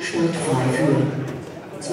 Schritt vorführen. 2.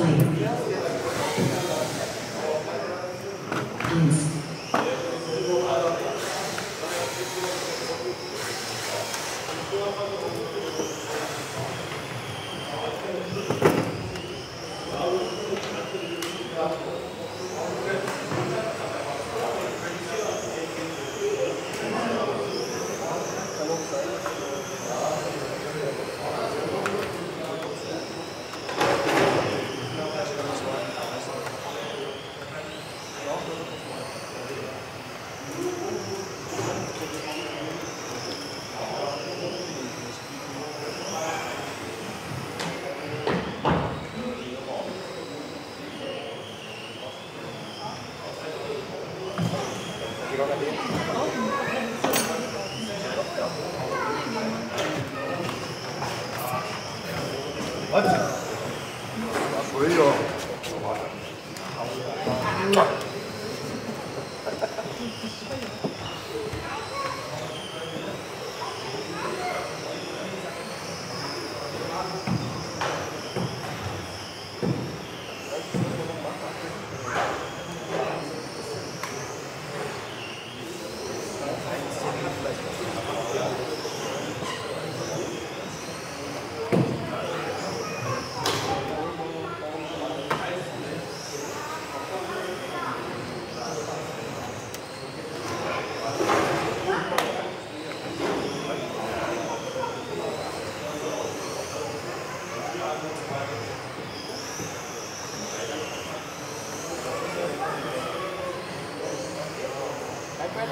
맞지? 어? Lord,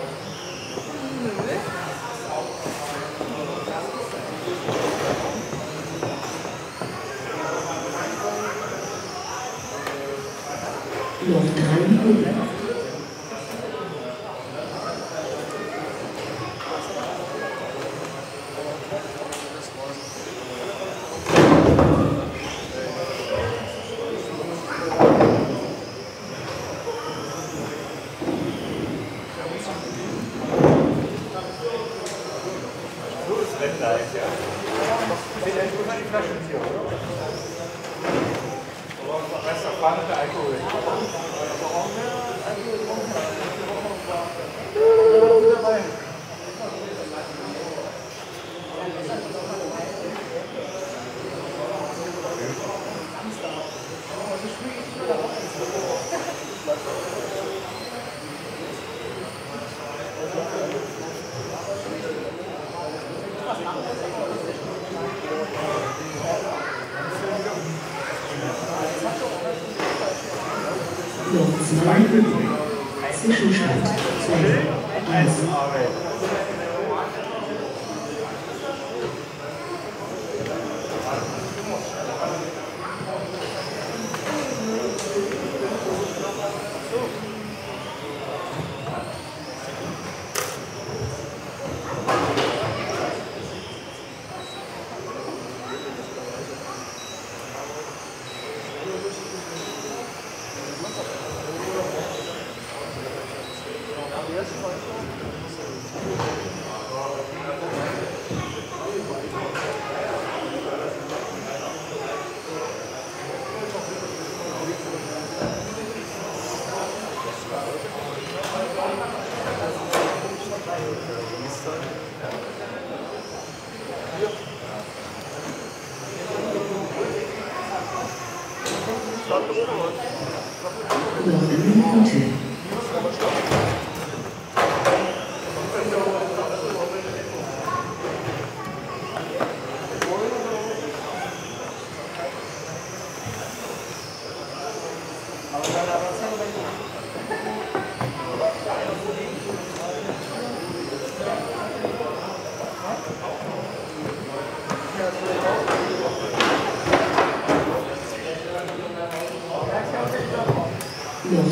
time. drin da ist, ja. Sind ja immer die Flasche hier, oder? Oder Rest der Pfanne der Alkohol. Alkohol. Block 2 übrig. Zwischenstand 2, 1. 그럼 음, 음, 음.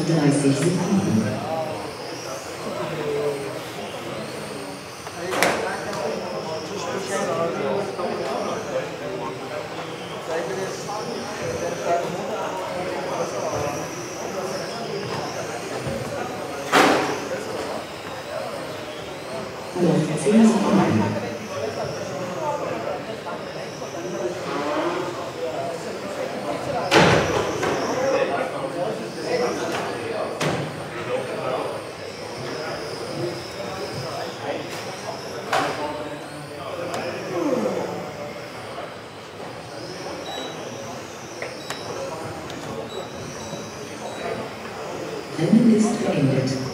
Dói-se Gracias. and the list ended.